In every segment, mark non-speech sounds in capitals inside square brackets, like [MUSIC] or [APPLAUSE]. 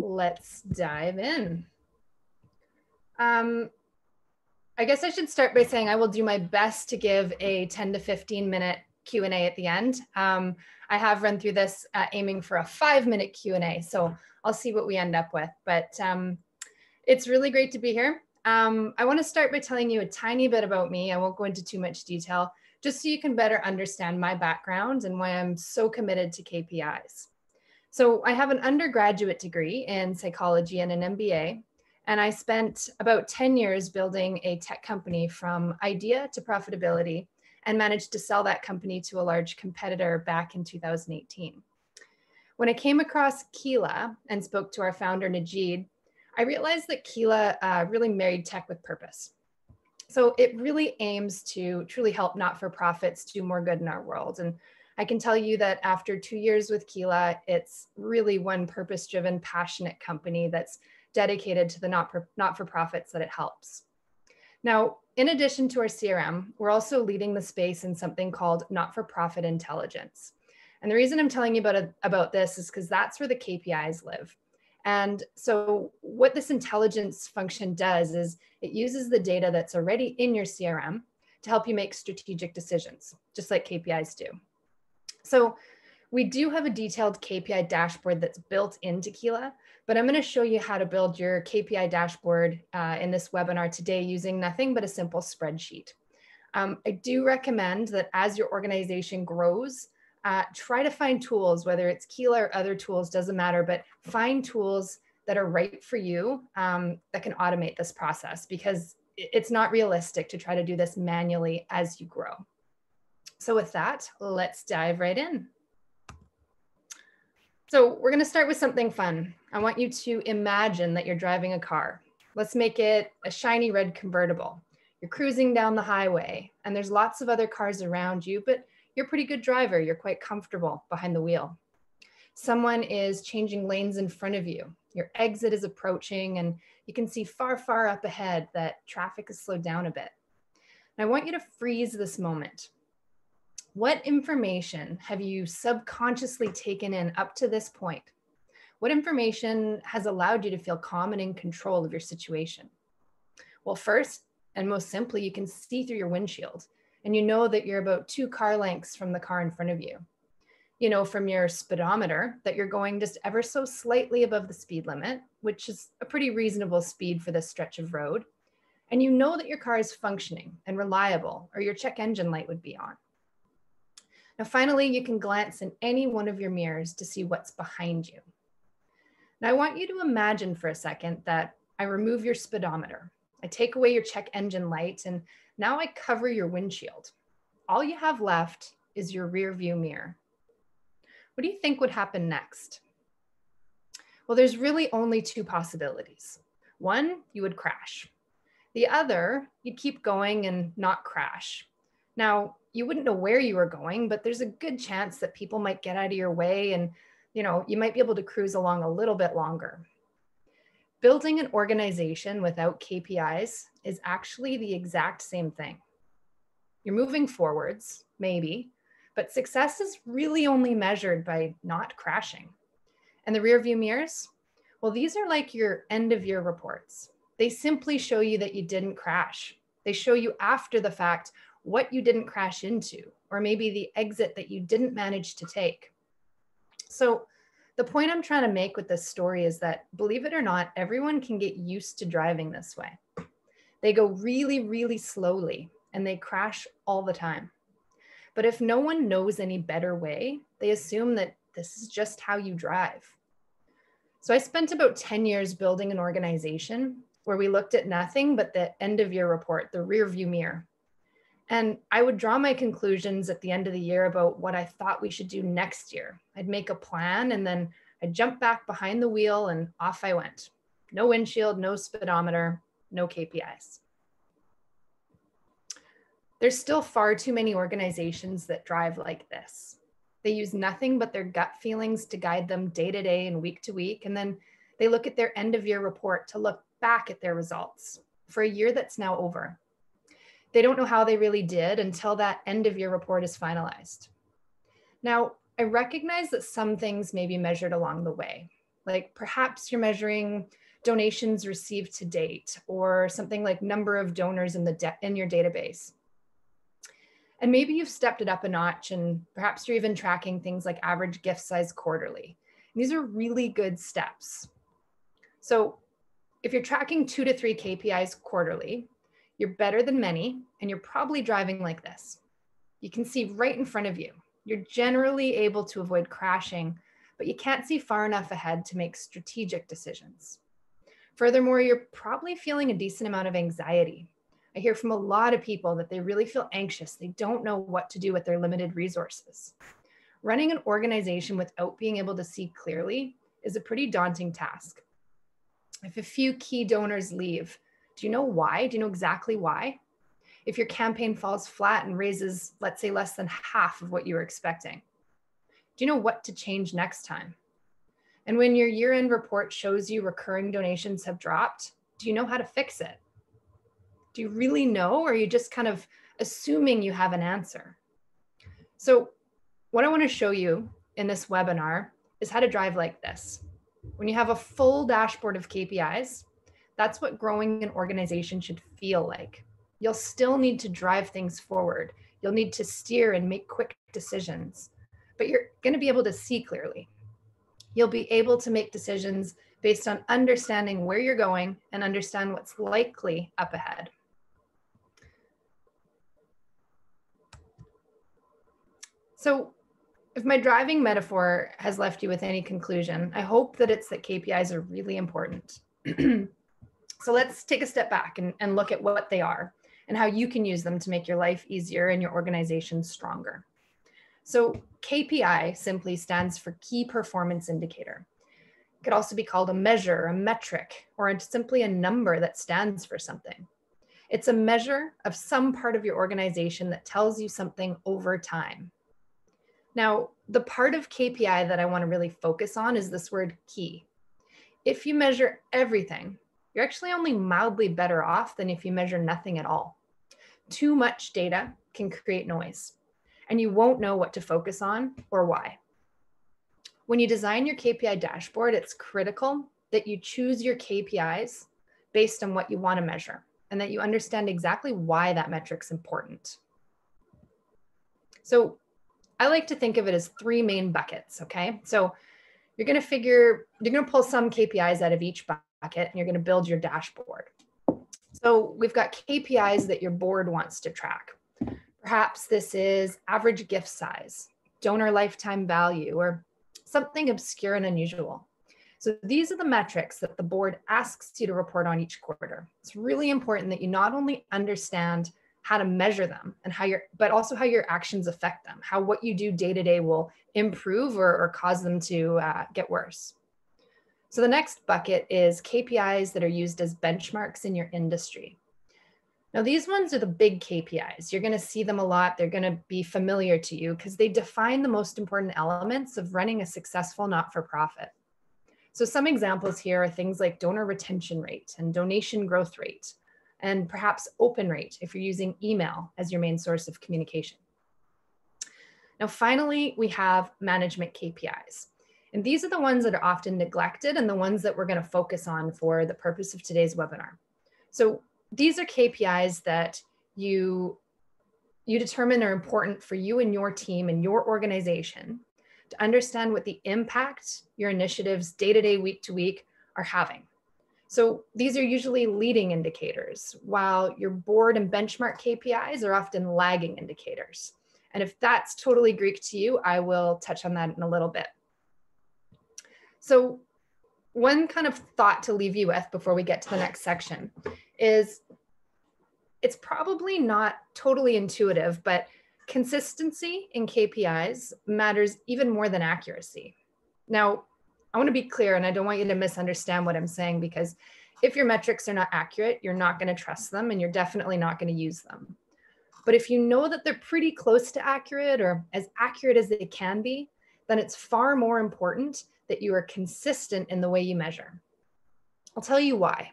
let's dive in. Um, I guess I should start by saying I will do my best to give a 10 to 15 minute Q&A at the end. Um, I have run through this uh, aiming for a five minute Q&A, so I'll see what we end up with. But um, it's really great to be here. Um, I wanna start by telling you a tiny bit about me. I won't go into too much detail, just so you can better understand my background and why I'm so committed to KPIs. So I have an undergraduate degree in psychology and an MBA, and I spent about 10 years building a tech company from idea to profitability and managed to sell that company to a large competitor back in 2018. When I came across Keela and spoke to our founder, Najid, I realized that Keela uh, really married tech with purpose. So it really aims to truly help not-for-profits do more good in our world. And I can tell you that after two years with Keela, it's really one purpose-driven, passionate company that's dedicated to the not-for-profits that it helps. Now, in addition to our CRM, we're also leading the space in something called not-for-profit intelligence. And the reason I'm telling you about, a, about this is because that's where the KPIs live. And so what this intelligence function does is it uses the data that's already in your CRM to help you make strategic decisions, just like KPIs do. So we do have a detailed KPI dashboard that's built into Keela, but I'm going to show you how to build your KPI dashboard uh, in this webinar today using nothing but a simple spreadsheet. Um, I do recommend that as your organization grows, uh, try to find tools, whether it's Keela or other tools, doesn't matter, but find tools that are right for you um, that can automate this process because it's not realistic to try to do this manually as you grow. So with that, let's dive right in. So we're gonna start with something fun. I want you to imagine that you're driving a car. Let's make it a shiny red convertible. You're cruising down the highway and there's lots of other cars around you, but you're a pretty good driver. You're quite comfortable behind the wheel. Someone is changing lanes in front of you. Your exit is approaching and you can see far, far up ahead that traffic has slowed down a bit. And I want you to freeze this moment. What information have you subconsciously taken in up to this point? What information has allowed you to feel calm and in control of your situation? Well, first and most simply, you can see through your windshield and you know that you're about two car lengths from the car in front of you. You know from your speedometer that you're going just ever so slightly above the speed limit, which is a pretty reasonable speed for this stretch of road. And you know that your car is functioning and reliable, or your check engine light would be on. Now, finally, you can glance in any one of your mirrors to see what's behind you. Now, I want you to imagine for a second that I remove your speedometer. I take away your check engine light and now I cover your windshield. All you have left is your rear view mirror. What do you think would happen next? Well, there's really only two possibilities. One, you would crash. The other, you'd keep going and not crash. Now, you wouldn't know where you were going, but there's a good chance that people might get out of your way and you know, you might be able to cruise along a little bit longer. Building an organization without KPIs is actually the exact same thing. You're moving forwards, maybe, but success is really only measured by not crashing. And the rear view mirrors? Well, these are like your end of year reports. They simply show you that you didn't crash. They show you after the fact what you didn't crash into, or maybe the exit that you didn't manage to take. So the point I'm trying to make with this story is that, believe it or not, everyone can get used to driving this way. They go really, really slowly and they crash all the time. But if no one knows any better way, they assume that this is just how you drive. So I spent about 10 years building an organization where we looked at nothing but the end of year report, the rear view mirror. And I would draw my conclusions at the end of the year about what I thought we should do next year. I'd make a plan and then I'd jump back behind the wheel and off I went. No windshield, no speedometer, no KPIs. There's still far too many organizations that drive like this. They use nothing but their gut feelings to guide them day to day and week to week. And then they look at their end of year report to look back at their results for a year that's now over they don't know how they really did until that end of year report is finalized. Now, I recognize that some things may be measured along the way. Like perhaps you're measuring donations received to date or something like number of donors in the in your database. And maybe you've stepped it up a notch and perhaps you're even tracking things like average gift size quarterly. And these are really good steps. So if you're tracking two to three KPIs quarterly, you're better than many and you're probably driving like this. You can see right in front of you. You're generally able to avoid crashing, but you can't see far enough ahead to make strategic decisions. Furthermore, you're probably feeling a decent amount of anxiety. I hear from a lot of people that they really feel anxious. They don't know what to do with their limited resources. Running an organization without being able to see clearly is a pretty daunting task. If a few key donors leave, do you know why? Do you know exactly why? If your campaign falls flat and raises, let's say, less than half of what you were expecting, do you know what to change next time? And when your year end report shows you recurring donations have dropped, do you know how to fix it? Do you really know, or are you just kind of assuming you have an answer? So, what I want to show you in this webinar is how to drive like this. When you have a full dashboard of KPIs, that's what growing an organization should feel like. You'll still need to drive things forward. You'll need to steer and make quick decisions, but you're going to be able to see clearly you'll be able to make decisions based on understanding where you're going and understand what's likely up ahead. So if my driving metaphor has left you with any conclusion, I hope that it's that KPIs are really important. [CLEARS THROAT] so let's take a step back and, and look at what they are and how you can use them to make your life easier and your organization stronger. So KPI simply stands for key performance indicator. It could also be called a measure, a metric, or simply a number that stands for something. It's a measure of some part of your organization that tells you something over time. Now, the part of KPI that I want to really focus on is this word key. If you measure everything, you're actually only mildly better off than if you measure nothing at all. Too much data can create noise and you won't know what to focus on or why. When you design your KPI dashboard, it's critical that you choose your KPIs based on what you want to measure and that you understand exactly why that metric's important. So I like to think of it as three main buckets, okay? So you're going to figure, you're going to pull some KPIs out of each bucket and you're going to build your dashboard. So we've got KPIs that your board wants to track. Perhaps this is average gift size, donor lifetime value, or something obscure and unusual. So these are the metrics that the board asks you to report on each quarter. It's really important that you not only understand how to measure them and how your but also how your actions affect them how what you do day to day will improve or, or cause them to uh, get worse so the next bucket is kpis that are used as benchmarks in your industry now, these ones are the big KPIs. You're going to see them a lot. They're going to be familiar to you because they define the most important elements of running a successful not for profit. So, some examples here are things like donor retention rate and donation growth rate, and perhaps open rate if you're using email as your main source of communication. Now, finally, we have management KPIs. And these are the ones that are often neglected and the ones that we're going to focus on for the purpose of today's webinar. So these are KPIs that you you determine are important for you and your team and your organization to understand what the impact your initiatives day to day, week to week are having. So these are usually leading indicators, while your board and benchmark KPIs are often lagging indicators. And if that's totally Greek to you, I will touch on that in a little bit. So one kind of thought to leave you with before we get to the next section is it's probably not totally intuitive, but consistency in KPIs matters even more than accuracy. Now, I want to be clear, and I don't want you to misunderstand what I'm saying because if your metrics are not accurate, you're not going to trust them and you're definitely not going to use them. But if you know that they're pretty close to accurate or as accurate as they can be, then it's far more important that you are consistent in the way you measure. I'll tell you why.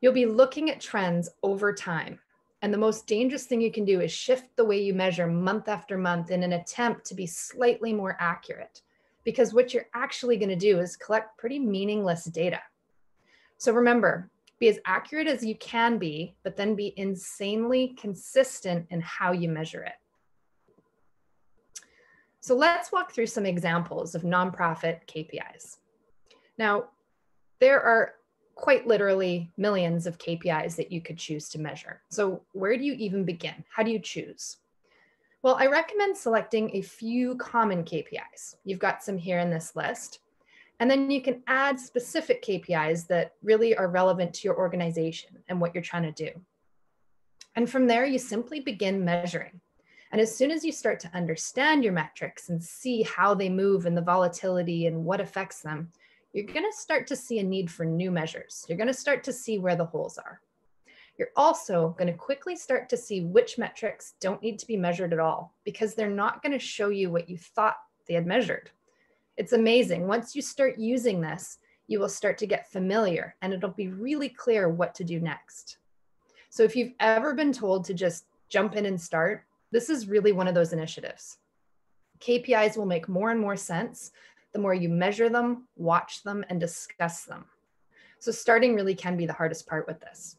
You'll be looking at trends over time. And the most dangerous thing you can do is shift the way you measure month after month in an attempt to be slightly more accurate. because what you're actually going to do is collect pretty meaningless data. So remember, be as accurate as you can be, but then be insanely consistent in how you measure it. So let's walk through some examples of nonprofit KPIs. Now, there are quite literally millions of KPIs that you could choose to measure. So where do you even begin? How do you choose? Well, I recommend selecting a few common KPIs. You've got some here in this list. And then you can add specific KPIs that really are relevant to your organization and what you're trying to do. And from there, you simply begin measuring. And as soon as you start to understand your metrics and see how they move and the volatility and what affects them, you're going to start to see a need for new measures. You're going to start to see where the holes are. You're also going to quickly start to see which metrics don't need to be measured at all because they're not going to show you what you thought they had measured. It's amazing. Once you start using this, you will start to get familiar and it'll be really clear what to do next. So if you've ever been told to just jump in and start, this is really one of those initiatives. KPIs will make more and more sense the more you measure them, watch them, and discuss them. So starting really can be the hardest part with this.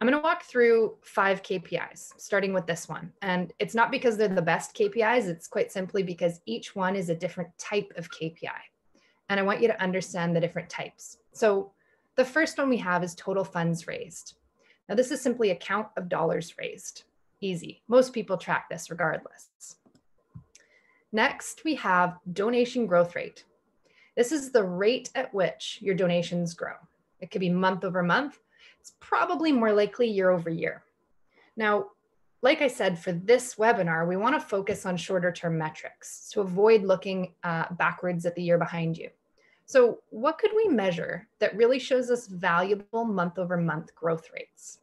I'm going to walk through five KPIs, starting with this one. And it's not because they're the best KPIs, it's quite simply because each one is a different type of KPI. And I want you to understand the different types. So the first one we have is total funds raised. Now, this is simply a count of dollars raised. Easy. Most people track this regardless. Next, we have donation growth rate. This is the rate at which your donations grow. It could be month over month. It's probably more likely year over year. Now, like I said, for this webinar, we want to focus on shorter term metrics to avoid looking uh, backwards at the year behind you. So what could we measure that really shows us valuable month over month growth rates?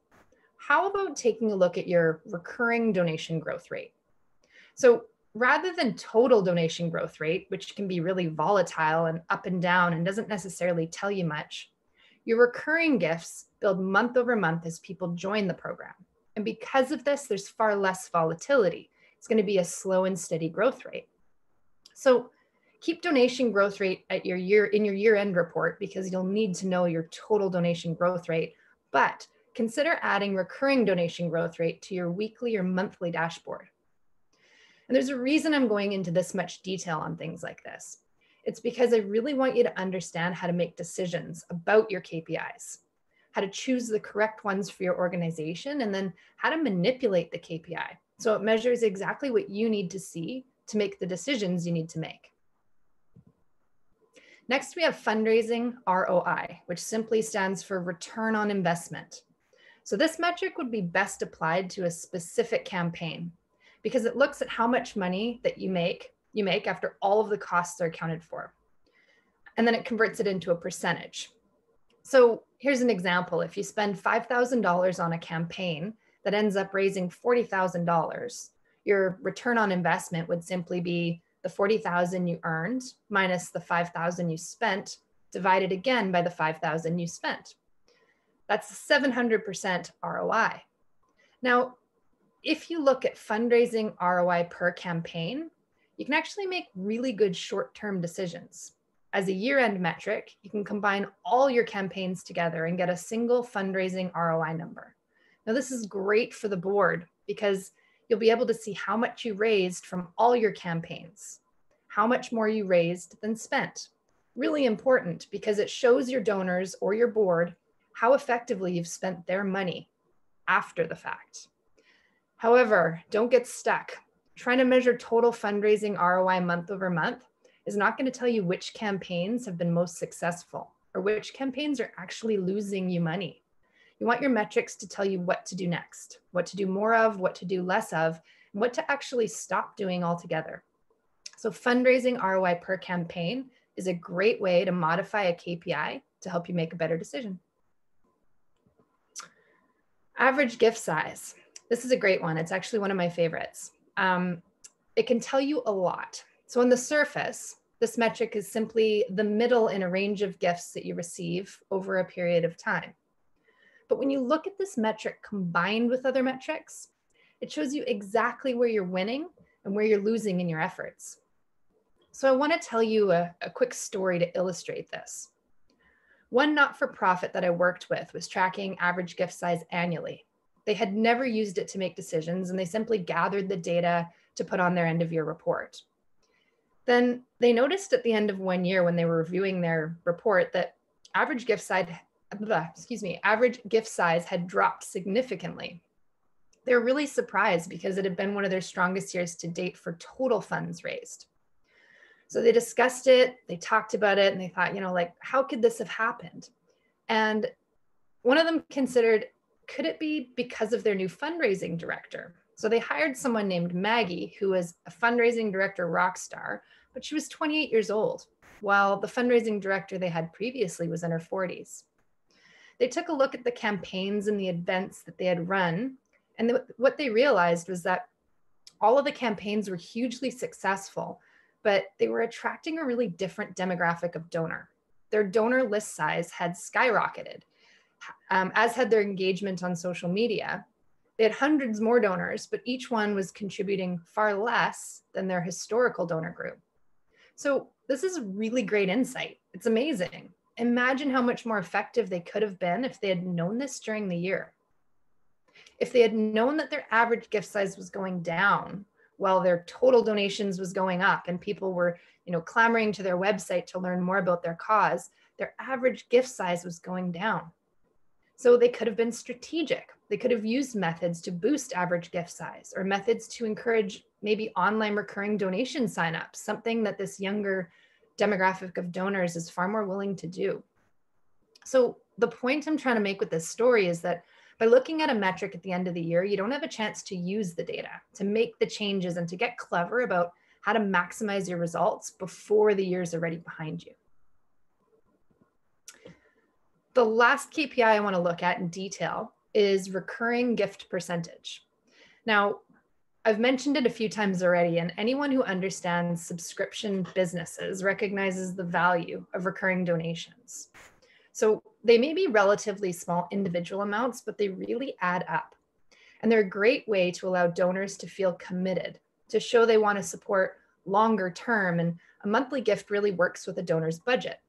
How about taking a look at your recurring donation growth rate? So rather than total donation growth rate, which can be really volatile and up and down and doesn't necessarily tell you much, your recurring gifts build month over month as people join the program. And because of this, there's far less volatility. It's going to be a slow and steady growth rate. So keep donation growth rate at your year in your year end report because you'll need to know your total donation growth rate. But consider adding recurring donation growth rate to your weekly or monthly dashboard. And there's a reason I'm going into this much detail on things like this. It's because I really want you to understand how to make decisions about your KPIs, how to choose the correct ones for your organization, and then how to manipulate the KPI. So it measures exactly what you need to see to make the decisions you need to make. Next, we have fundraising ROI, which simply stands for return on investment. So this metric would be best applied to a specific campaign because it looks at how much money that you make you make after all of the costs are accounted for. And then it converts it into a percentage. So here's an example. If you spend $5,000 on a campaign that ends up raising $40,000, your return on investment would simply be the 40,000 you earned minus the 5,000 you spent divided again by the 5,000 you spent. That's 700% ROI. Now, if you look at fundraising ROI per campaign, you can actually make really good short-term decisions. As a year-end metric, you can combine all your campaigns together and get a single fundraising ROI number. Now, this is great for the board because you'll be able to see how much you raised from all your campaigns, how much more you raised than spent. Really important because it shows your donors or your board how effectively you've spent their money after the fact. However, don't get stuck. Trying to measure total fundraising ROI month over month is not going to tell you which campaigns have been most successful or which campaigns are actually losing you money. You want your metrics to tell you what to do next, what to do more of, what to do less of, and what to actually stop doing altogether. So fundraising ROI per campaign is a great way to modify a KPI to help you make a better decision. Average gift size. This is a great one. It's actually one of my favorites. Um, it can tell you a lot. So on the surface, this metric is simply the middle in a range of gifts that you receive over a period of time. But when you look at this metric combined with other metrics, it shows you exactly where you're winning and where you're losing in your efforts. So I want to tell you a, a quick story to illustrate this. One not for profit that I worked with was tracking average gift size annually. They had never used it to make decisions, and they simply gathered the data to put on their end of year report. Then they noticed at the end of one year when they were reviewing their report that average gift size, excuse me, average gift size had dropped significantly. They were really surprised because it had been one of their strongest years to date for total funds raised. So they discussed it, they talked about it, and they thought, you know, like, how could this have happened? And one of them considered, could it be because of their new fundraising director? So they hired someone named Maggie, who was a fundraising director rock star, but she was 28 years old, while the fundraising director they had previously was in her 40s. They took a look at the campaigns and the events that they had run, and th- what they realized was that all of the campaigns were hugely successful, but they were attracting a really different demographic of donor. Their donor list size had skyrocketed, um, as had their engagement on social media. They had hundreds more donors, but each one was contributing far less than their historical donor group. So, this is really great insight. It's amazing. Imagine how much more effective they could have been if they had known this during the year. If they had known that their average gift size was going down, while their total donations was going up and people were you know clamoring to their website to learn more about their cause their average gift size was going down so they could have been strategic they could have used methods to boost average gift size or methods to encourage maybe online recurring donation signups something that this younger demographic of donors is far more willing to do so the point i'm trying to make with this story is that by looking at a metric at the end of the year, you don't have a chance to use the data, to make the changes, and to get clever about how to maximize your results before the year's are already behind you. The last KPI I want to look at in detail is recurring gift percentage. Now, I've mentioned it a few times already, and anyone who understands subscription businesses recognizes the value of recurring donations. So they may be relatively small individual amounts, but they really add up. And they're a great way to allow donors to feel committed, to show they want to support longer term. And a monthly gift really works with a donor's budget.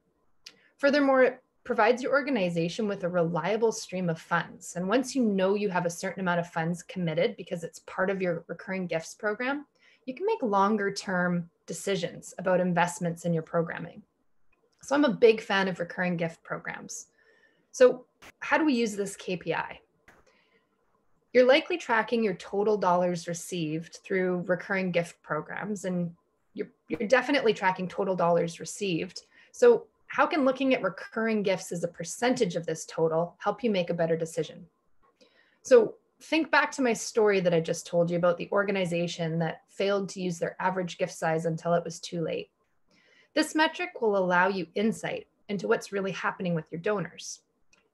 Furthermore, provides your organization with a reliable stream of funds. And once you know you have a certain amount of funds committed because it's part of your recurring gifts program, you can make longer term decisions about investments in your programming. So I'm a big fan of recurring gift programs. So how do we use this KPI? You're likely tracking your total dollars received through recurring gift programs, and you're, you're definitely tracking total dollars received. So how can looking at recurring gifts as a percentage of this total help you make a better decision? So think back to my story that I just told you about the organization that failed to use their average gift size until it was too late. This metric will allow you insight into what's really happening with your donors.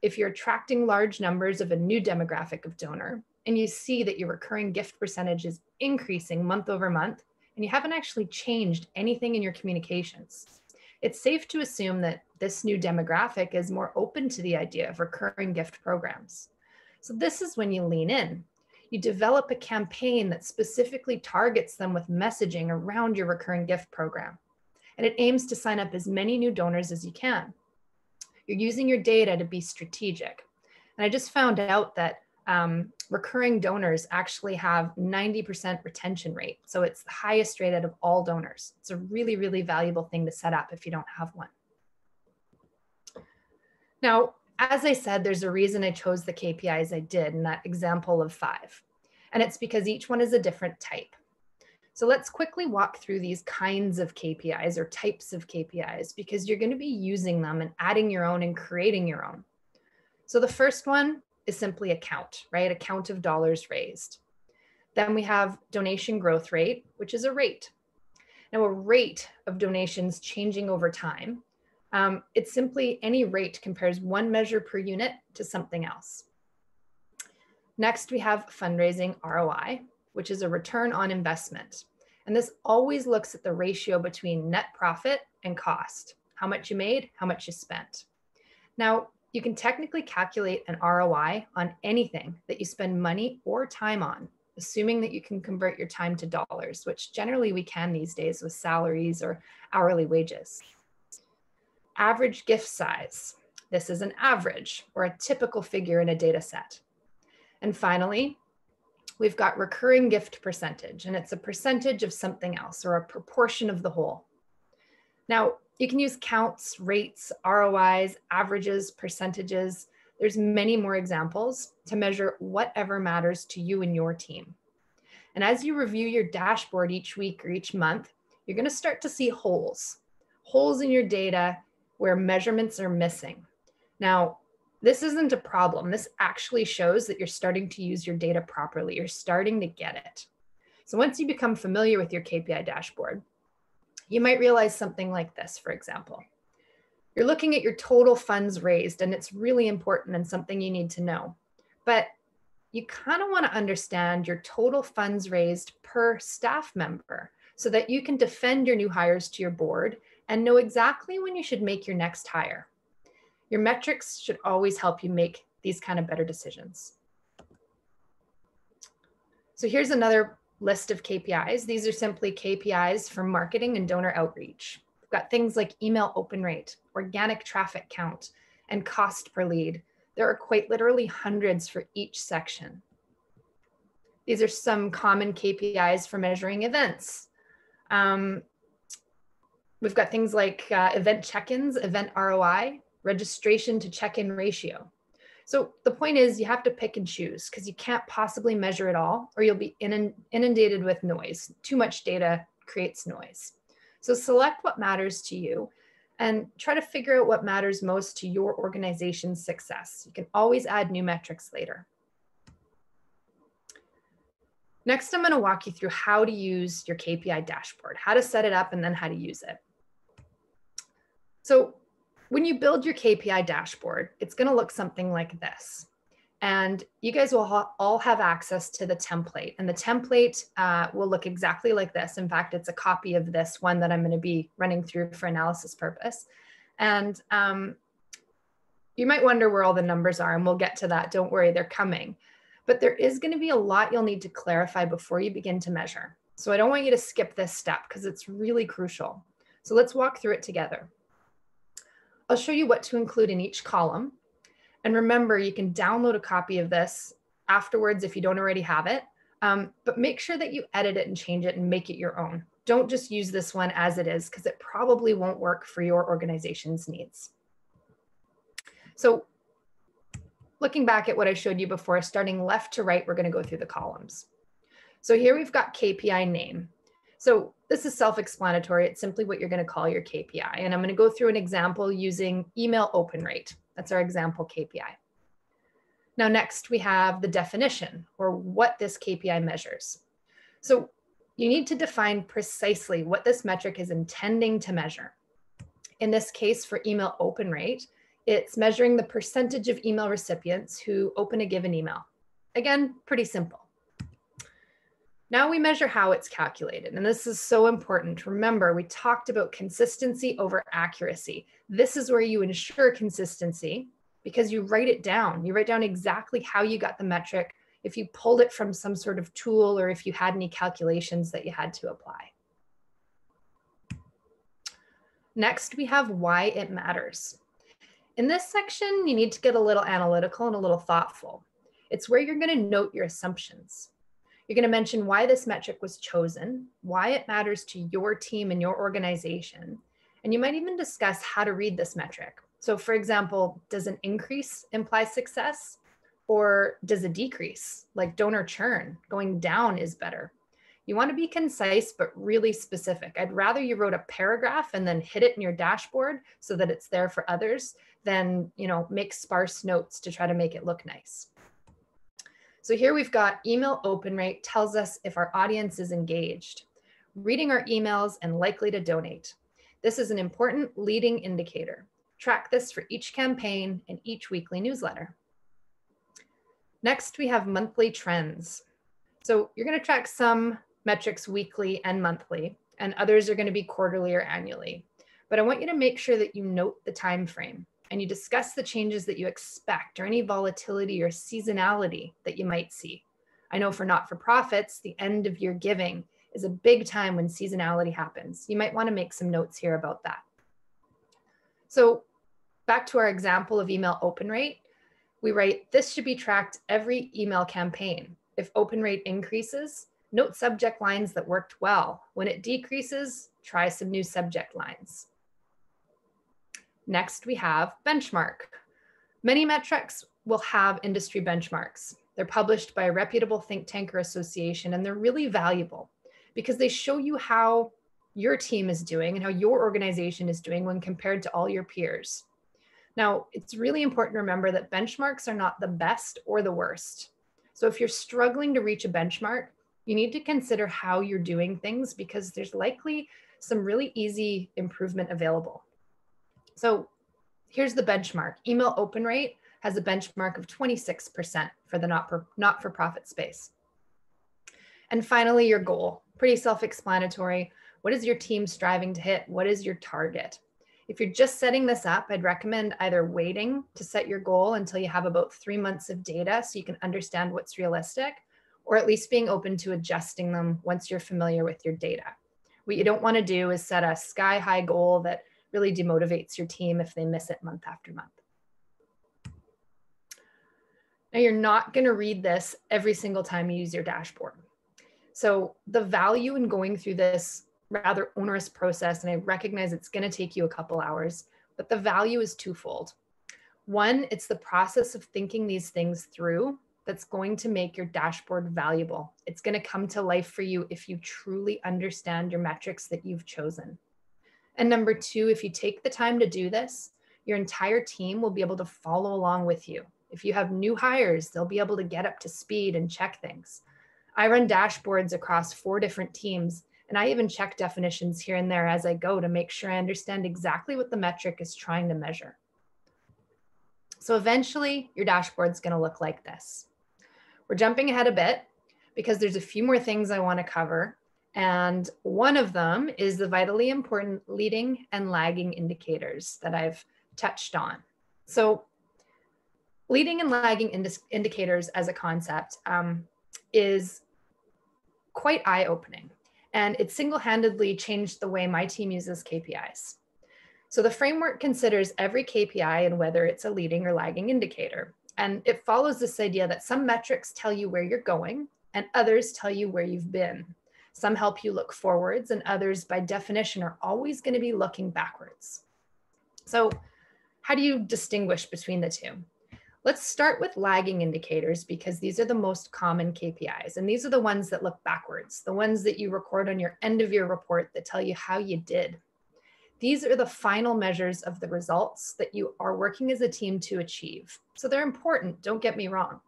If you're attracting large numbers of a new demographic of donor and you see that your recurring gift percentage is increasing month over month and you haven't actually changed anything in your communications, it's safe to assume that this new demographic is more open to the idea of recurring gift programs. So, this is when you lean in. You develop a campaign that specifically targets them with messaging around your recurring gift program and it aims to sign up as many new donors as you can. You're using your data to be strategic. And I just found out that um, recurring donors actually have 90% retention rate. So it's the highest rate out of all donors. It's a really, really valuable thing to set up if you don't have one. Now, as I said, there's a reason I chose the KPIs I did in that example of five. And it's because each one is a different type. So let's quickly walk through these kinds of KPIs or types of KPIs because you're going to be using them and adding your own and creating your own. So the first one is simply a count, right? A count of dollars raised. Then we have donation growth rate, which is a rate. Now, a rate of donations changing over time. Um, it's simply any rate compares one measure per unit to something else. Next, we have fundraising ROI, which is a return on investment. And this always looks at the ratio between net profit and cost, how much you made, how much you spent. Now, you can technically calculate an ROI on anything that you spend money or time on. assuming that you can convert your time to dollars, which generally we can these days with salaries or hourly wages. Average gift size. This is an average or a typical figure in a data set. And finally, we've got recurring gift percentage, and it's a percentage of something else or a proportion of the whole. Now, you can use counts, rates, ROIs, averages, percentages. There's many more examples to measure whatever matters to you and your team. And as you review your dashboard each week or each month, you're going to start to see holes, holes in your data where measurements are missing. Now, this isn't a problem. This actually shows that you're starting to use your data properly. You're starting to get it. So once you become familiar with your KPI dashboard, you might realize something like this, for example. You're looking at your total funds raised, and it's really important and something you need to know. But you kind of want to understand your total funds raised per staff member so that you can defend your new hires to your board and know exactly when you should make your next hire. Your metrics should always help you make these kind of better decisions. So here's another list of KPIs. These are simply KPIs for marketing and donor outreach. We've got things like email open rate, organic traffic count, and cost per lead. There are quite literally hundreds for each section. These are some common KPIs for measuring events. Um, we've got things like uh, event check-ins, event ROI, registration to check-in ratio. So the point is you have to pick and choose because you can't possibly measure it all or you'll be inundated with noise. Too much data creates noise. So select what matters to you and try to figure out what matters most to your organization's success. You can always add new metrics later. Next, I'm gonna walk you through how to use your KPI dashboard, how to set it up and then how to use it. So when you build your KPI dashboard, it's going to look something like this. And you guys will ha all have access to the template. And the template uh, will look exactly like this. In fact, it's a copy of this one that I'm going to be running through for analysis purpose. And um, you might wonder where all the numbers are, and we'll get to that. Don't worry, they're coming. But there is going to be a lot you'll need to clarify before you begin to measure. So I don't want you to skip this step because it's really crucial. So let's walk through it together. I'll show you what to include in each column. And remember, you can download a copy of this afterwards if you don't already have it, um, but make sure that you edit it and change it and make it your own. Don't just use this one as it is because it probably won't work for your organization's needs. So looking back at what I showed you before, starting left to right, we're gonna go through the columns. So here we've got KPI name. So this is self-explanatory. It's simply what you're going to call your KPI. And I'm going to go through an example using email open rate. That's our example KPI. Now, next we have the definition or what this KPI measures. So you need to define precisely what this metric is intending to measure. In this case for email open rate, it's measuring the percentage of email recipients who open a given email. Again, pretty simple. Now we measure how it's calculated. And this is so important. Remember, we talked about consistency over accuracy. This is where you ensure consistency because you write it down. You write down exactly how you got the metric, if you pulled it from some sort of tool, or if you had any calculations that you had to apply. Next, we have why it matters. In this section, you need to get a little analytical and a little thoughtful. It's where you're going to note your assumptions. You're going to mention why this metric was chosen, why it matters to your team and your organization. And you might even discuss how to read this metric. So, for example, does an increase imply success? Or does a decrease, like donor churn, going down is better? You want to be concise, but really specific. I'd rather you wrote a paragraph and then hit it in your dashboard so that it's there for others than, you know, make sparse notes to try to make it look nice. So here we've got email open rate tells us if our audience is engaged, reading our emails and likely to donate. This is an important leading indicator. Track this for each campaign and each weekly newsletter. Next, we have monthly trends. So you're gonna track some metrics weekly and monthly, and others are gonna be quarterly or annually. But I want you to make sure that you note the time frame and you discuss the changes that you expect or any volatility or seasonality that you might see. I know for not for profits, the end of year giving is a big time when seasonality happens. You might want to make some notes here about that. So, back to our example of email open rate, we write this should be tracked every email campaign. If open rate increases, note subject lines that worked well. When it decreases, try some new subject lines. Next, we have benchmark. Many metrics will have industry benchmarks. They're published by a reputable think tank or association, and they're really valuable because they show you how your team is doing and how your organization is doing when compared to all your peers. Now, it's really important to remember that benchmarks are not the best or the worst. So if you're struggling to reach a benchmark, you need to consider how you're doing things because there's likely some really easy improvement available. So here's the benchmark. Email open rate has a benchmark of 26% for the not-for-profit space. And finally, your goal. Pretty self-explanatory. What is your team striving to hit? What is your target? If you're just setting this up, I'd recommend either waiting to set your goal until you have about three months of data so you can understand what's realistic, or at least being open to adjusting them once you're familiar with your data. What you don't want to do is set a sky high goal that really demotivates your team if they miss it month after month. Now, you're not going to read this every single time you use your dashboard. So, the value in going through this rather onerous process, and I recognize it's going to take you a couple hours, but the value is twofold. One, it's the process of thinking these things through that's going to make your dashboard valuable. It's going to come to life for you if you truly understand your metrics that you've chosen. And number two, if you take the time to do this, your entire team will be able to follow along with you. If you have new hires, they'll be able to get up to speed and check things. I run dashboards across four different teams, and I even check definitions here and there as I go to make sure I understand exactly what the metric is trying to measure. So eventually, your dashboard's going to look like this. We're jumping ahead a bit because there's a few more things I want to cover. And one of them is the vitally important leading and lagging indicators that I've touched on. So, leading and lagging ind- indicators as a concept um, is quite eye opening. And it single handedly changed the way my team uses KPIs. So, the framework considers every KPI and whether it's a leading or lagging indicator. And it follows this idea that some metrics tell you where you're going and others tell you where you've been. Some help you look forwards, and others, by definition, are always going to be looking backwards. So, how do you distinguish between the two? Let's start with lagging indicators because these are the most common KPIs. And these are the ones that look backwards, the ones that you record on your end of year report that tell you how you did. These are the final measures of the results that you are working as a team to achieve. So they're important, don't get me wrong.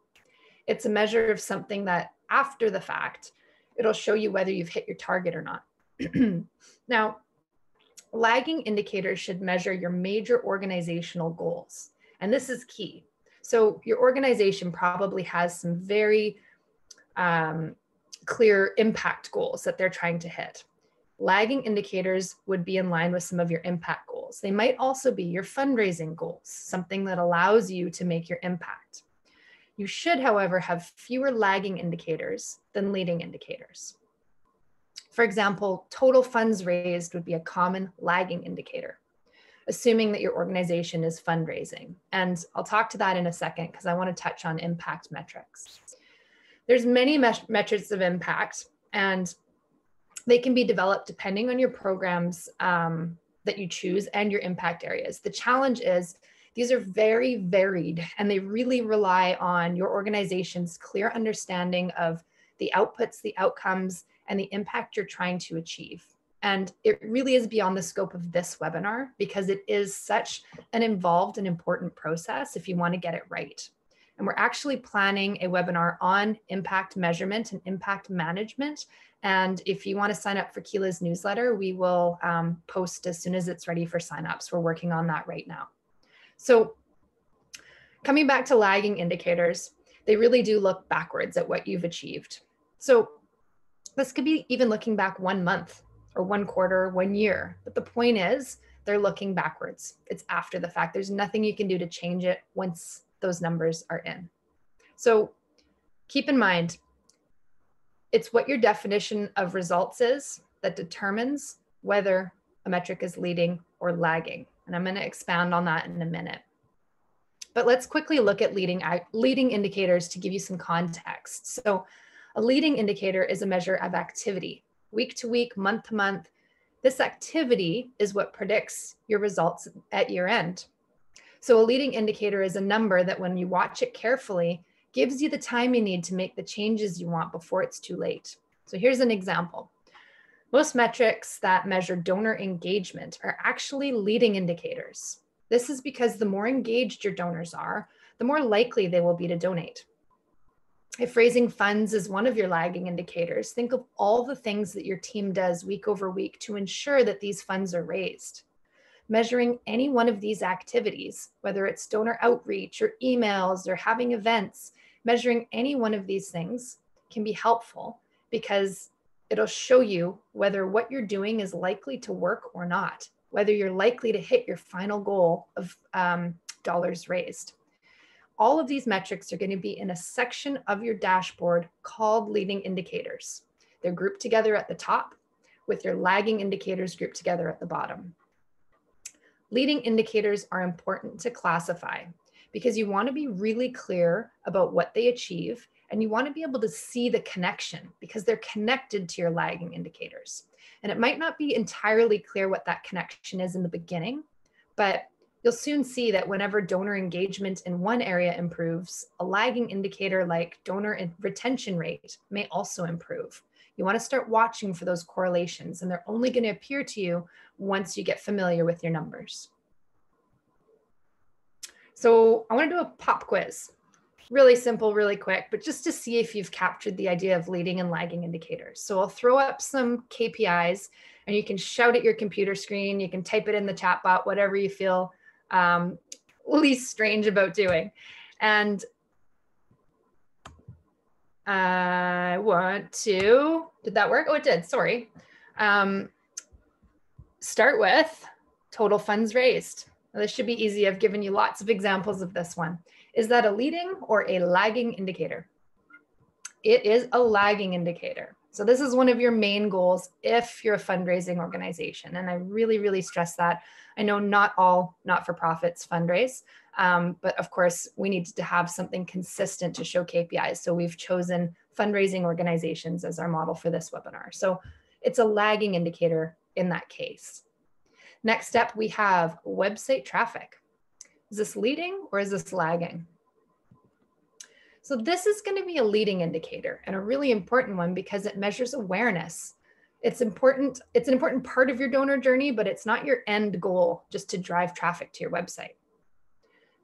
It's a measure of something that after the fact, it'll show you whether you've hit your target or not. [CLEARS THROAT] now, lagging indicators should measure your major organizational goals. And this is key. So your organization probably has some very um, clear impact goals that they're trying to hit lagging indicators would be in line with some of your impact goals. They might also be your fundraising goals, something that allows you to make your impact. You should, however, have fewer lagging indicators than leading indicators. For example, total funds raised would be a common lagging indicator, assuming that your organization is fundraising. And I'll talk to that in a second because I want to touch on impact metrics. There's many metrics of impact, and they can be developed depending on your programs um, that you choose and your impact areas. The challenge is these are very varied and they really rely on your organization's clear understanding of the outputs, the outcomes, and the impact you're trying to achieve. And it really is beyond the scope of this webinar because it is such an involved and important process if you want to get it right. And we're actually planning a webinar on impact measurement and impact management. And if you want to sign up for Keela's newsletter, we will um, post as soon as it's ready for signups. We're working on that right now. So coming back to lagging indicators, they really do look backwards at what you've achieved. So this could be even looking back one month or one quarter, or one year. But the point is, they're looking backwards. It's after the fact. There's nothing you can do to change it once those numbers are in. So keep in mind, It's what your definition of results is that determines whether a metric is leading or lagging. And I'm going to expand on that in a minute. But let's quickly look at leading, leading indicators to give you some context. So a leading indicator is a measure of activity, week to week, month to month. This activity is what predicts your results at year end. So a leading indicator is a number that when you watch it carefully, gives you the time you need to make the changes you want before it's too late. So here's an example. Most metrics that measure donor engagement are actually leading indicators. This is because the more engaged your donors are, the more likely they will be to donate. If raising funds is one of your lagging indicators, think of all the things that your team does week over week to ensure that these funds are raised. Measuring any one of these activities, whether it's donor outreach or emails or having events, measuring any one of these things can be helpful because it'll show you whether what you're doing is likely to work or not, whether you're likely to hit your final goal of um, dollars raised. All of these metrics are going to be in a section of your dashboard called leading indicators. They're grouped together at the top with your lagging indicators grouped together at the bottom. Leading indicators are important to classify because you want to be really clear about what they achieve and you want to be able to see the connection because they're connected to your lagging indicators. And it might not be entirely clear what that connection is in the beginning, but you'll soon see that whenever donor engagement in one area improves, a lagging indicator like donor retention rate may also improve. You want to start watching for those correlations, and they're only going to appear to you once you get familiar with your numbers. So I want to do a pop quiz. Really simple, really quick, but just to see if you've captured the idea of leading and lagging indicators. So I'll throw up some KPIs and you can shout at your computer screen. You can type it in the chat bot, whatever you feel um, least strange about doing. And I want to, did that work? Oh, it did, sorry. Um, start with total funds raised. Now, this should be easy. I've given you lots of examples of this one. Is that a leading or a lagging indicator? It is a lagging indicator. So this is one of your main goals if you're a fundraising organization. And I really, really stress that. I know not all not-for-profits fundraise, um, but of course we need to have something consistent to show KPIs. So we've chosen fundraising organizations as our model for this webinar. So it's a lagging indicator in that case. Next step, we have website traffic. Is this leading or is this lagging? So this is going to be a leading indicator and a really important one because it measures awareness. It's important, it's an important part of your donor journey, but it's not your end goal just to drive traffic to your website.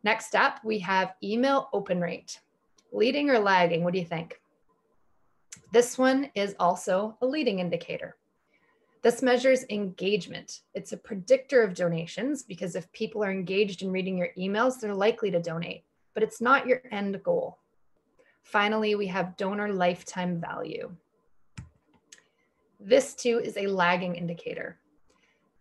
Next up, we have email open rate. Leading or lagging, what do you think? This one is also a leading indicator. This measures engagement. It's a predictor of donations because if people are engaged in reading your emails, they're likely to donate, but it's not your end goal. Finally, we have donor lifetime value. This too is a lagging indicator.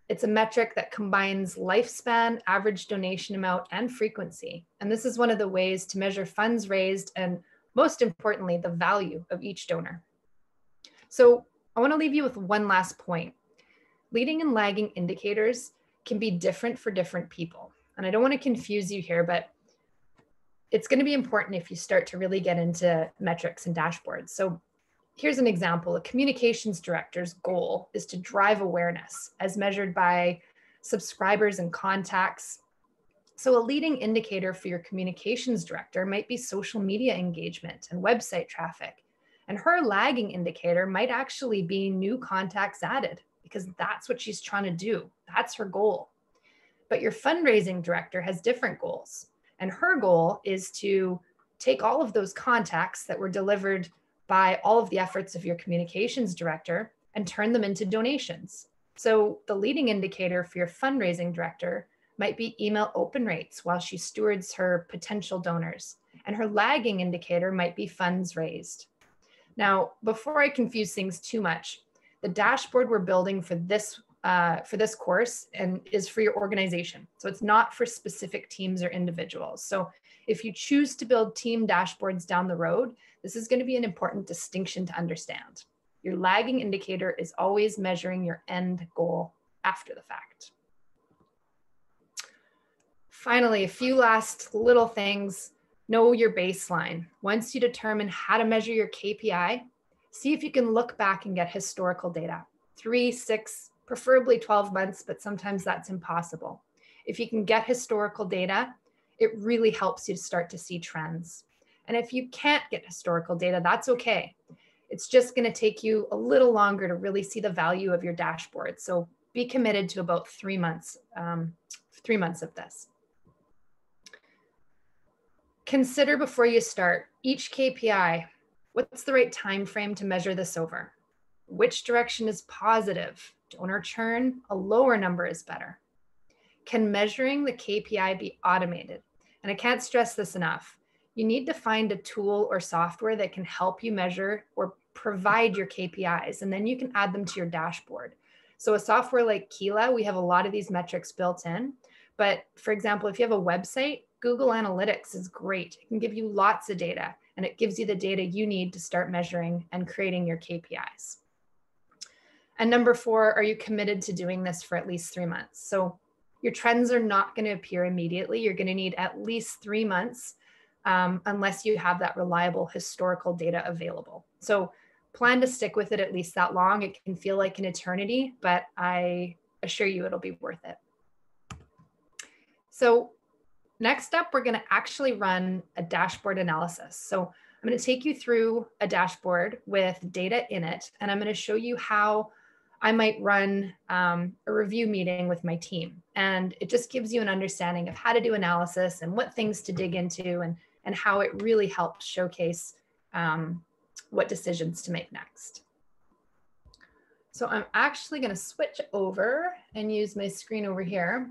It's a metric that combines lifespan, average donation amount, and frequency. And this is one of the ways to measure funds raised and most importantly, the value of each donor. So I want to leave you with one last point. Leading and lagging indicators can be different for different people. And I don't want to confuse you here, but it's going to be important if you start to really get into metrics and dashboards. So here's an example. A communications director's goal is to drive awareness as measured by subscribers and contacts. So a leading indicator for your communications director might be social media engagement and website traffic. And her lagging indicator might actually be new contacts added because that's what she's trying to do. That's her goal. But your fundraising director has different goals. And her goal is to take all of those contacts that were delivered by all of the efforts of your communications director and turn them into donations. So the leading indicator for your fundraising director might be email open rates while she stewards her potential donors. And her lagging indicator might be funds raised. Now, before I confuse things too much, the dashboard we're building for this uh, for this course and is for your organization. So it's not for specific teams or individuals. So if you choose to build team dashboards down the road, this is going to be an important distinction to understand. Your lagging indicator is always measuring your end goal after the fact. Finally, a few last little things. Know your baseline. Once you determine how to measure your KPI, see if you can look back and get historical data. Three, six, preferably 12 months, but sometimes that's impossible. If you can get historical data, it really helps you to start to see trends. And if you can't get historical data, that's okay. It's just going to take you a little longer to really see the value of your dashboard. So be committed to about three months, um, three months of this. Consider before you start each KPI. What's the right time frame to measure this over? Which direction is positive? Donor churn, a lower number is better. Can measuring the KPI be automated? And I can't stress this enough. You need to find a tool or software that can help you measure or provide your KPIs, and then you can add them to your dashboard. So, a software like Keela, we have a lot of these metrics built in. But for example, if you have a website, Google Analytics is great. It can give you lots of data, and it gives you the data you need to start measuring and creating your KPIs. And number four, are you committed to doing this for at least three months? So, your trends are not going to appear immediately. You're going to need at least three months um, unless you have that reliable historical data available. So plan to stick with it at least that long. It can feel like an eternity, but I assure you it'll be worth it. So next up, we're going to actually run a dashboard analysis. So I'm going to take you through a dashboard with data in it, and I'm going to show you how I might run um, a review meeting with my team. And it just gives you an understanding of how to do analysis and what things to dig into and, and how it really helps showcase um, what decisions to make next. So I'm actually going to switch over and use my screen over here.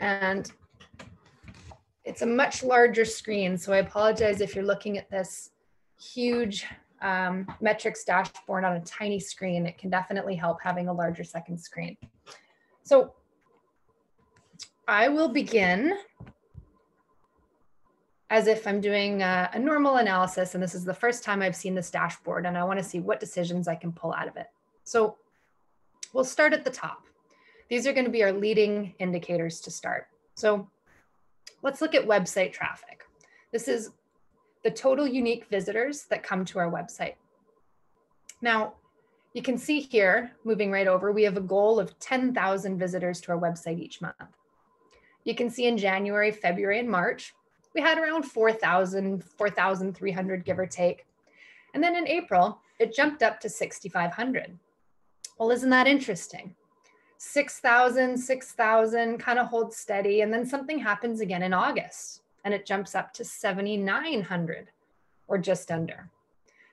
And it's a much larger screen. So I apologize if you're looking at this huge um, metrics dashboard on a tiny screen, it can definitely help having a larger second screen. So I will begin as if I'm doing a, a, normal analysis and this is the first time I've seen this dashboard and I wanna see what decisions I can pull out of it. So we'll start at the top. These are gonna be our leading indicators to start. So let's look at website traffic. This is the total unique visitors that come to our website. Now, you can see here, moving right over, we have a goal of 10,000 visitors to our website each month. You can see in January, February, and March, we had around 4,000, 4,300, give or take. And then in April, it jumped up to 6,500. Well, isn't that interesting? 6,000, 6,000 kind of holds steady. And then something happens again in August and it jumps up to 7,900 or just under.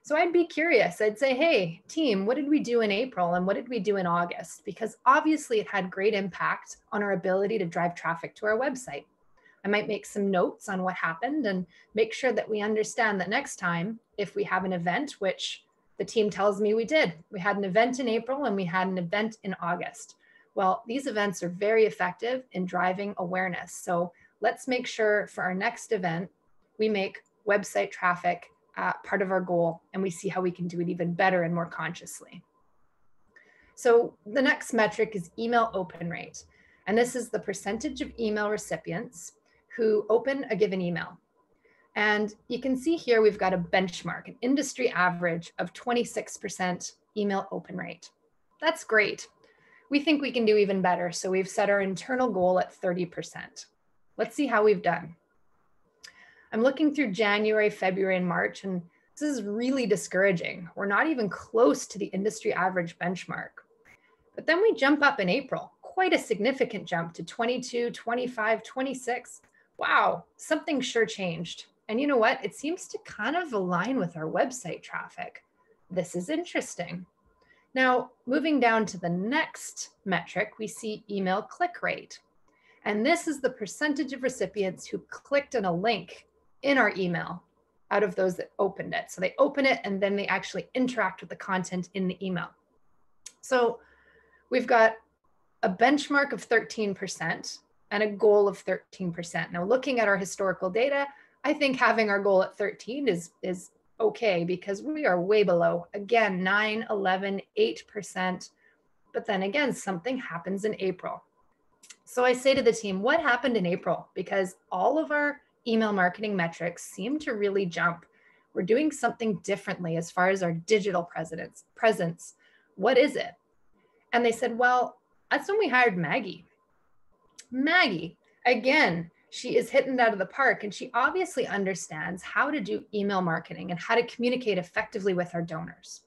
So I'd be curious. I'd say, hey, team, what did we do in April and what did we do in August? Because obviously it had great impact on our ability to drive traffic to our website. I might make some notes on what happened and make sure that we understand that next time, if we have an event, which the team tells me we did, we had an event in April and we had an event in August. Well, these events are very effective in driving awareness. So let's make sure for our next event, we make website traffic uh, part of our goal and we see how we can do it even better and more consciously. So the next metric is email open rate. And this is the percentage of email recipients who open a given email. And you can see here we've got a benchmark, an industry average of 26% email open rate. That's great. We think we can do even better. So we've set our internal goal at 30%. Let's see how we've done. I'm looking through January, February, and March, and this is really discouraging. We're not even close to the industry average benchmark. But then we jump up in April, quite a significant jump to 22, 25, 26. Wow, something sure changed. And you know what? It seems to kind of align with our website traffic. This is interesting. Now, moving down to the next metric, we see email click rate. And this is the percentage of recipients who clicked on a link in our email out of those that opened it. So they open it and then they actually interact with the content in the email. So we've got a benchmark of 13% and a goal of 13%. Now, looking at our historical data, I think having our goal at 13 is, is okay because we are way below. Again, 9, 11, 8%. But then again, something happens in April. So I say to the team, what happened in April? Because all of our email marketing metrics seem to really jump. We're doing something differently as far as our digital presence. presence. What is it? And they said, well, that's when we hired Maggie. Maggie, again, she is hitting out of the park and she obviously understands how to do email marketing and how to communicate effectively with our donors.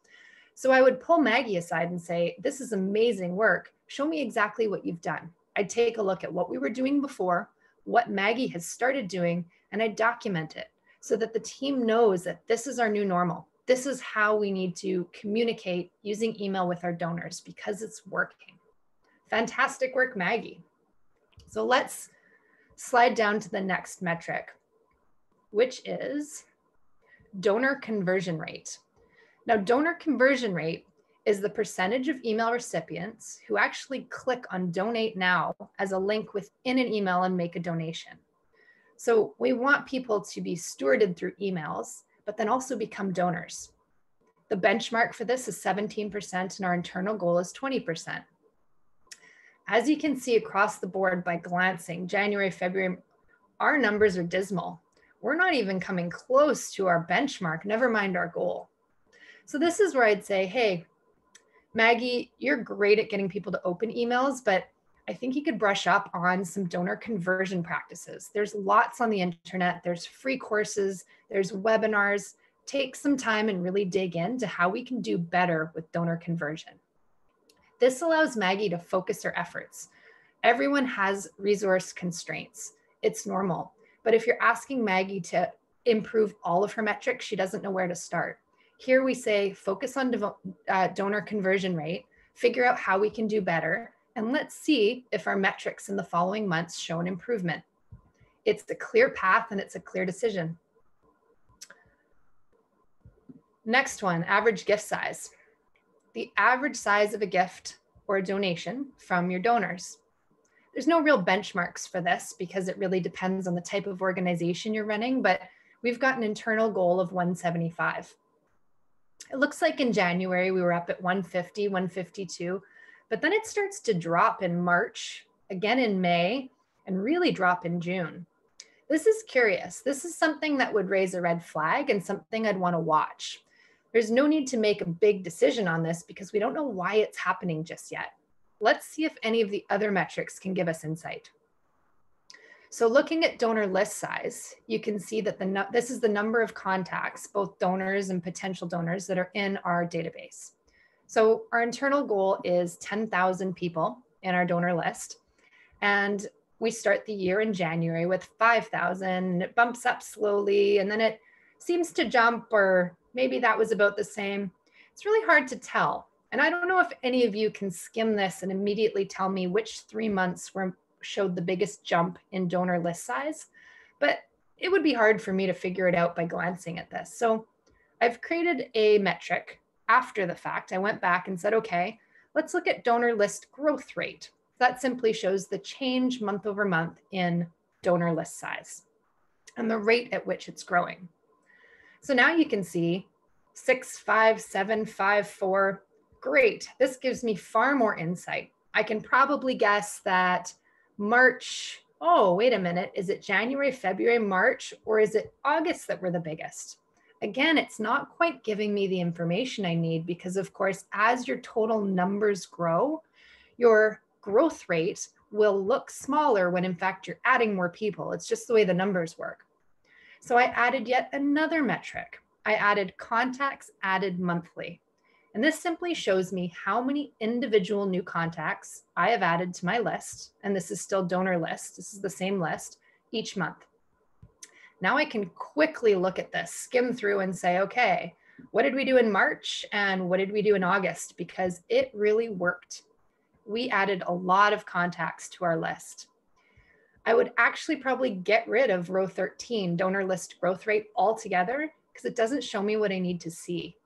So I would pull Maggie aside and say, This is amazing work. Show me exactly what you've done. I'd take a look at what we were doing before, what Maggie has started doing, and I document it so that the team knows that this is our new normal. This is how we need to communicate using email with our donors because it's working. Fantastic work, Maggie. So let's slide down to the next metric, which is donor conversion rate. Now, donor conversion rate is the percentage of email recipients who actually click on donate now as a link within an email and make a donation. So we want people to be stewarded through emails, but then also become donors. The benchmark for this is 17%, and our internal goal is 20%. As you can see across the board by glancing, January, February, our numbers are dismal. We're not even coming close to our benchmark, never mind our goal. So this is where I'd say, hey, Maggie, you're great at getting people to open emails, but I think you could brush up on some donor conversion practices. There's lots on the internet, there's free courses, there's webinars. Take some time and really dig into how we can do better with donor conversion. This allows Maggie to focus her efforts. Everyone has resource constraints. It's normal. But if you're asking Maggie to improve all of her metrics, she doesn't know where to start. Here we say focus on uh, donor conversion rate, figure out how we can do better, and let's see if our metrics in the following months show an improvement. It's a clear path and it's a clear decision. Next one, average gift size the average size of a gift or a donation from your donors. There's no real benchmarks for this because it really depends on the type of organization you're running, but we've got an internal goal of 175. It looks like in January we were up at 150, 152, but then it starts to drop in March, again in May, and really drop in June. This is curious. This is something that would raise a red flag and something I'd want to watch. There's no need to make a big decision on this because we don't know why it's happening just yet. Let's see if any of the other metrics can give us insight. So looking at donor list size, you can see that the this is the number of contacts, both donors and potential donors that are in our database. So our internal goal is 10,000 people in our donor list. And we start the year in January with 5,000. It bumps up slowly and then it seems to jump or maybe that was about the same. It's really hard to tell. And I don't know if any of you can skim this and immediately tell me which three months were showed the biggest jump in donor list size, but it would be hard for me to figure it out by glancing at this. So I've created a metric after the fact. I went back and said, okay, let's look at donor list growth rate. That simply shows the change month over month in donor list size and the rate at which it's growing. So now you can see six, five, seven, five, four. Great. This gives me far more insight. I can probably guess that March, oh, wait a minute. Is it January, February, March, or is it August that were the biggest? Again, it's not quite giving me the information I need because, of course, as your total numbers grow, your growth rate will look smaller when in fact you're adding more people. It's just the way the numbers work. So I added yet another metric. I added contacts added monthly. And this simply shows me how many individual new contacts I have added to my list. And this is still donor list. This is the same list each month. Now I can quickly look at this, skim through and say, okay, what did we do in March and what did we do in August? Because it really worked. We added a lot of contacts to our list. I would actually probably get rid of row 13, donor list growth rate altogether, because it doesn't show me what I need to see.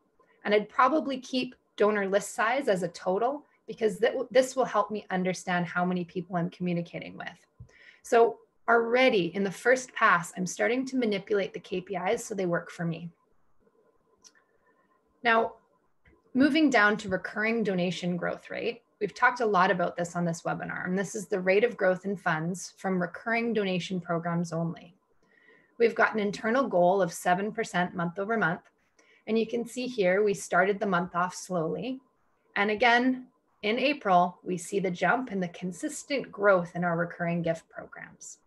And I'd probably keep donor list size as a total because th this will help me understand how many people I'm communicating with. So already in the first pass, I'm starting to manipulate the KPIs so they work for me. Now, moving down to recurring donation growth rate, we've talked a lot about this on this webinar, and this is the rate of growth in funds from recurring donation programs only. We've got an internal goal of 7% month over month. And you can see here, we started the month off slowly. And again, in April, we see the jump and the consistent growth in our recurring gift programs.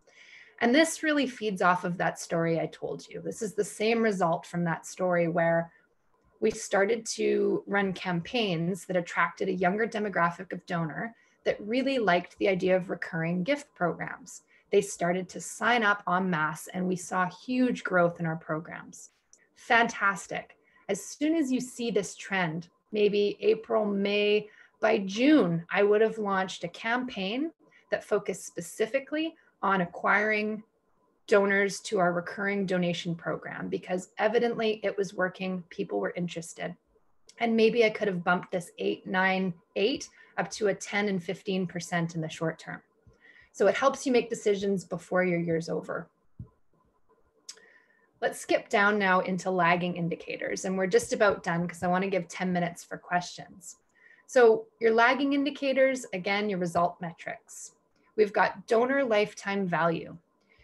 And this really feeds off of that story I told you. This is the same result from that story where we started to run campaigns that attracted a younger demographic of donor that really liked the idea of recurring gift programs. They started to sign up en masse, and we saw huge growth in our programs. Fantastic. As soon as you see this trend, maybe April, May, by June, I would have launched a campaign that focused specifically on acquiring donors to our recurring donation program because evidently it was working, people were interested. And maybe I could have bumped this eight, nine, eight up to a 10 and 15% in the short term. So it helps you make decisions before your year's over. Let's skip down now into lagging indicators. And we're just about done because I want to give 10 minutes for questions. So your lagging indicators, again, your result metrics we've got donor lifetime value.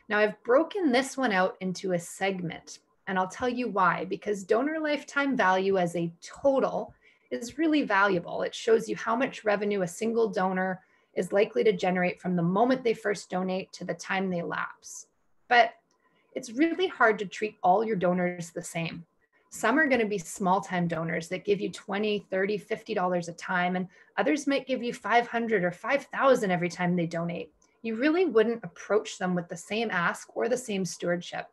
Now I've broken this one out into a segment and I'll tell you why, because donor lifetime value as a total is really valuable. It shows you how much revenue a single donor is likely to generate from the moment they first donate to the time they lapse. But it's really hard to treat all your donors the same. Some are going to be small time donors that give you 20, 30, 50 dollars a time and others might give you 500 or 5000 every time they donate. You really wouldn't approach them with the same ask or the same stewardship.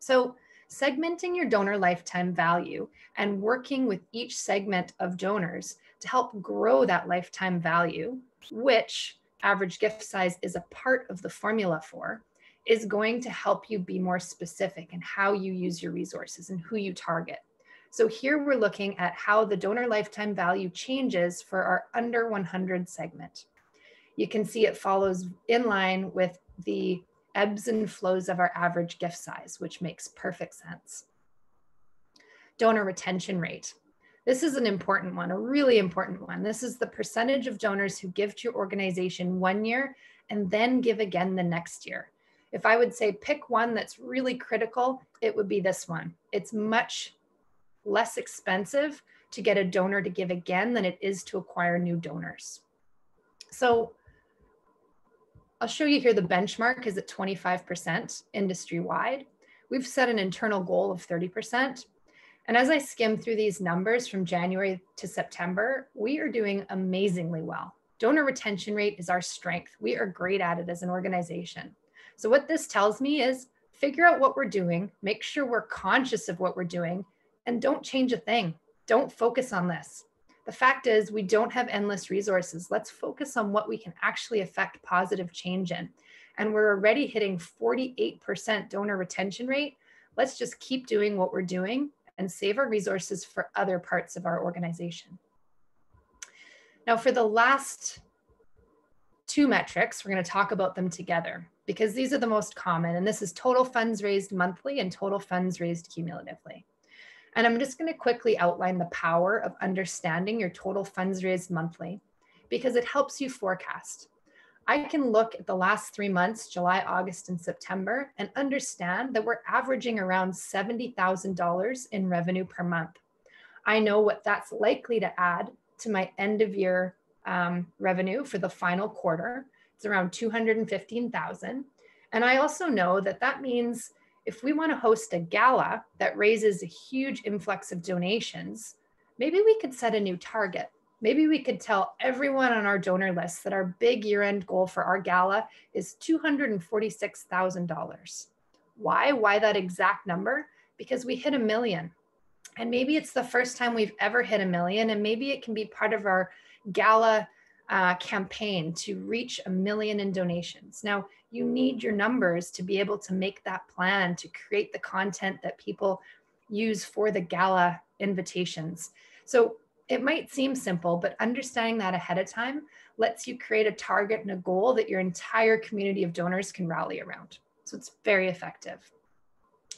So, segmenting your donor lifetime value and working with each segment of donors to help grow that lifetime value, which average gift size is a part of the formula for, is going to help you be more specific in how you use your resources and who you target. So here we're looking at how the donor lifetime value changes for our under 100 segment. You can see it follows in line with the ebbs and flows of our average gift size, which makes perfect sense. Donor retention rate. This is an important one, a really important one. This is the percentage of donors who give to your organization one year and then give again the next year if I would say pick one that's really critical, it would be this one. It's much less expensive to get a donor to give again than it is to acquire new donors. So I'll show you here the benchmark is at 25% industry wide. We've set an internal goal of 30%. And as I skim through these numbers from January to September, we are doing amazingly well. Donor retention rate is our strength. We are great at it as an organization. So, what this tells me is figure out what we're doing, make sure we're conscious of what we're doing, and don't change a thing. Don't focus on this. The fact is, we don't have endless resources. Let's focus on what we can actually affect positive change in. And we're already hitting 48% donor retention rate. Let's just keep doing what we're doing and save our resources for other parts of our organization. Now, for the last two metrics, we're going to talk about them together because these are the most common. And this is total funds raised monthly and total funds raised cumulatively. And I'm just going to quickly outline the power of understanding your total funds raised monthly because it helps you forecast. I can look at the last three months, July, August, and September, and understand that we're averaging around $70,000 in revenue per month. I know what that's likely to add to my end of year um, revenue for the final quarter. It's around 215,000. And I also know that that means if we want to host a gala that raises a huge influx of donations, maybe we could set a new target. Maybe we could tell everyone on our donor list that our big year end goal for our gala is $246,000. Why? Why that exact number? Because we hit a million. And maybe it's the first time we've ever hit a million, and maybe it can be part of our gala uh, campaign to reach a million in donations. Now, you need your numbers to be able to make that plan to create the content that people use for the gala invitations. So, it might seem simple, but understanding that ahead of time lets you create a target and a goal that your entire community of donors can rally around. So it's very effective.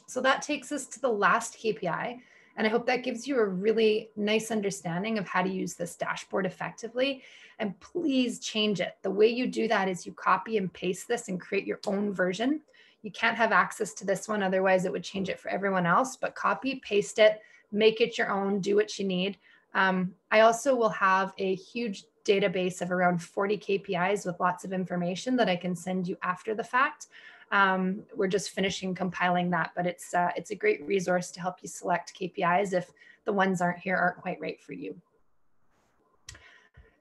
So that takes us to the last KPI. And I hope that gives you a really nice understanding of how to use this dashboard effectively. And please change it. The way you do that is you copy and paste this and create your own version. You can't have access to this one, otherwise, it would change it for everyone else. But copy, paste it, make it your own, do what you need. Um, I also will have a huge database of around 40 KPIs with lots of information that I can send you after the fact. Um, we're just finishing compiling that, but it's uh, it's a great resource to help you select KPIs if the ones aren't here aren't quite right for you.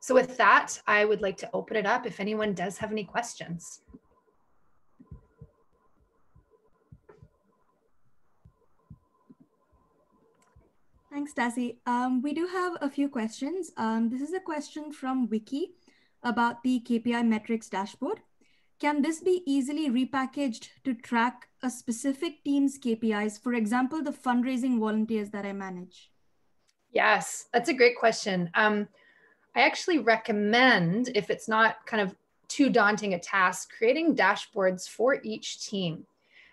So with that, I would like to open it up if anyone does have any questions. Thanks, Tasi. Um, we do have a few questions. Um, this is a question from Wiki about the KPI metrics dashboard. Can this be easily repackaged to track a specific team's KPIs? For example, the fundraising volunteers that I manage. Yes, that's a great question. Um, I actually recommend, if it's not kind of too daunting a task, creating dashboards for each team.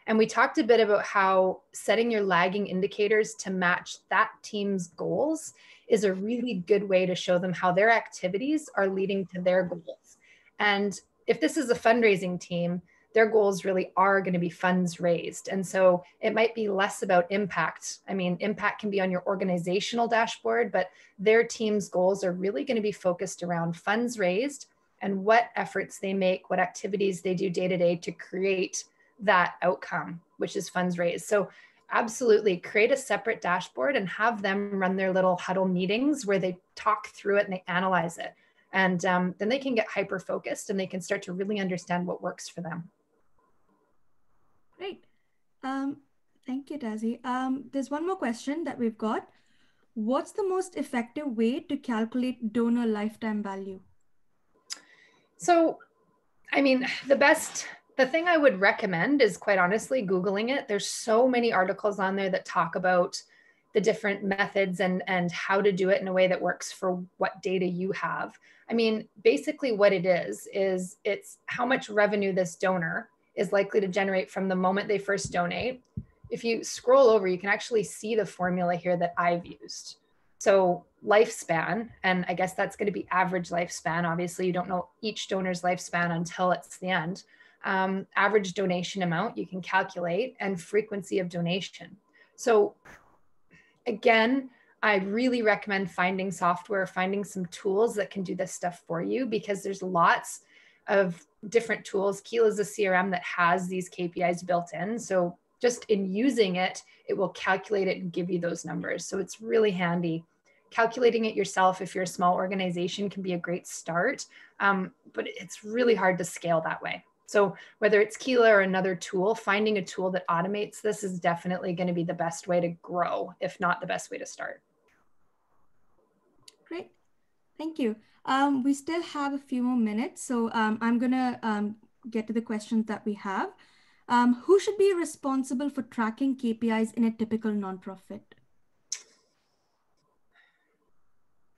And we talked a bit about how setting your lagging indicators to match that team's goals is a really good way to show them how their activities are leading to their goals. And if this is a fundraising team, their goals really are going to be funds raised. And so it might be less about impact. I mean, impact can be on your organizational dashboard, but their team's goals are really going to be focused around funds raised and what efforts they make, what activities they do day to day to create that outcome, which is funds raised. So absolutely create a separate dashboard and have them run their little huddle meetings where they talk through it and they analyze it. And um, then they can get hyper focused and they can start to really understand what works for them. Great. Um, thank you, Tasi. Um, there's one more question that we've got. What's the most effective way to calculate donor lifetime value? So, I mean, the best the thing I would recommend is quite honestly Googling it. There's so many articles on there that talk about the different methods and, and how to do it in a way that works for what data you have. I mean, basically, what it is, is it's how much revenue this donor is likely to generate from the moment they first donate. If you scroll over, you can actually see the formula here that I've used. So, lifespan, and I guess that's going to be average lifespan. Obviously, you don't know each donor's lifespan until it's the end um, average donation amount you can calculate and frequency of donation. So again, I really recommend finding software, finding some tools that can do this stuff for you because there's lots of different tools. Keela is a CRM that has these KPIs built in. So just in using it, it will calculate it and give you those numbers. So it's really handy. Calculating it yourself, if you're a small organization, can be a great start, um, but it's really hard to scale that way. So whether it's Keela or another tool, finding a tool that automates this is definitely going to be the best way to grow, if not the best way to start. Great, thank you. Um, we still have a few more minutes, so um, I'm gonna um, get to the questions that we have. Um, who should be responsible for tracking KPIs in a typical nonprofit?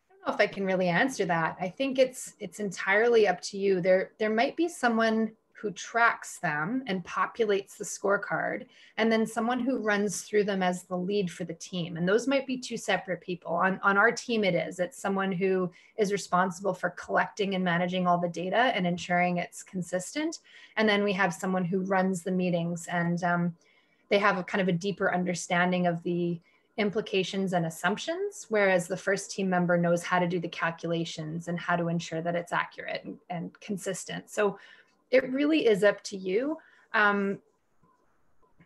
I don't know if I can really answer that. I think it's it's entirely up to you. There there might be someone who tracks them and populates the scorecard, and then someone who runs through them as the lead for the team. And those might be two separate people. On, on our team, it is. It's someone who is responsible for collecting and managing all the data and ensuring it's consistent. And then we have someone who runs the meetings and um, they have a kind of a deeper understanding of the implications and assumptions, whereas the first team member knows how to do the calculations and how to ensure that it's accurate and, and consistent. So it really is up to you. Um,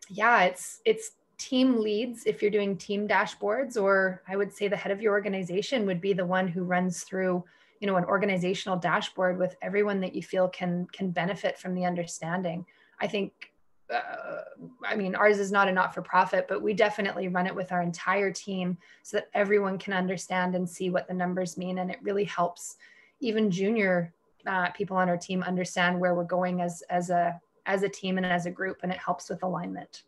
yeah, it's it's team leads if you're doing team dashboards, or I would say the head of your organization would be the one who runs through you know an organizational dashboard with everyone that you feel can can benefit from the understanding. I think. Uh, I mean, ours is not a not for profit, but we definitely run it with our entire team so that everyone can understand and see what the numbers mean. And it really helps even junior uh, people on our team understand where we're going as as a as a team and as a group, and it helps with alignment.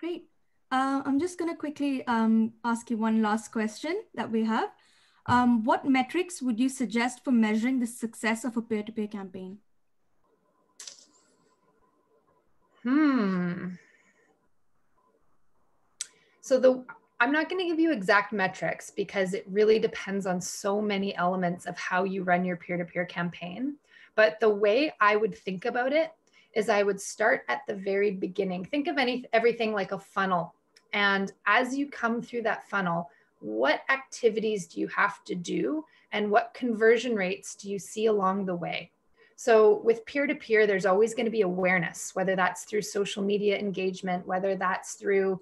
Great. Uh, I'm just going to quickly um, ask you one last question that we have. Um, what metrics would you suggest for measuring the success of a peer-to-peer campaign? Hmm. So the I'm not going to give you exact metrics because it really depends on so many elements of how you run your peer-to-peer campaign. But the way I would think about it is I would start at the very beginning. Think of any everything like a funnel. And as you come through that funnel, what activities do you have to do and what conversion rates do you see along the way? So, with peer to peer, there's always going to be awareness, whether that's through social media engagement, whether that's through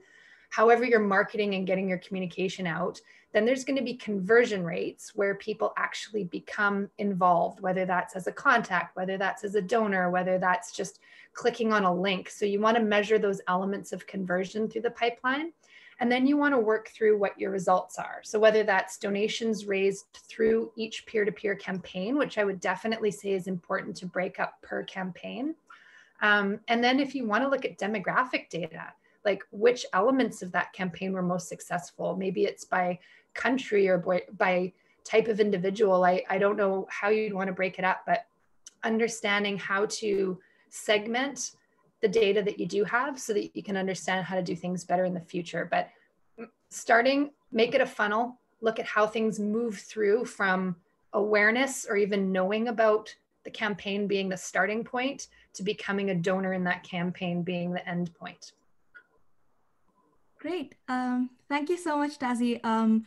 however you're marketing and getting your communication out. Then there's going to be conversion rates where people actually become involved, whether that's as a contact, whether that's as a donor, whether that's just clicking on a link. So, you want to measure those elements of conversion through the pipeline. And then you want to work through what your results are. So, whether that's donations raised through each peer to peer campaign, which I would definitely say is important to break up per campaign. Um, and then, if you want to look at demographic data, like which elements of that campaign were most successful, maybe it's by country or by type of individual. I, I don't know how you'd want to break it up, but understanding how to segment the data that you do have so that you can understand how to do things better in the future. But starting, make it a funnel, look at how things move through from awareness or even knowing about the campaign being the starting point to becoming a donor in that campaign being the end point. Great. Um, thank you so much, Tasi. Um,